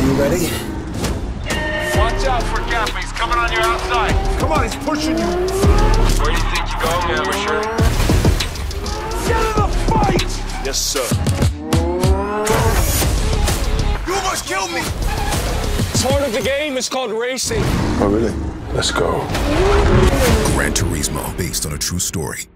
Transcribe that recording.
Are you ready? Watch out for Gap. He's coming on your outside. Come on, he's pushing you. Where do you think you're going, amateur? Get in the fight! Yes, sir. You almost killed me! Part of the game. is called racing. Oh, really? Let's go. Gran Turismo, based on a true story.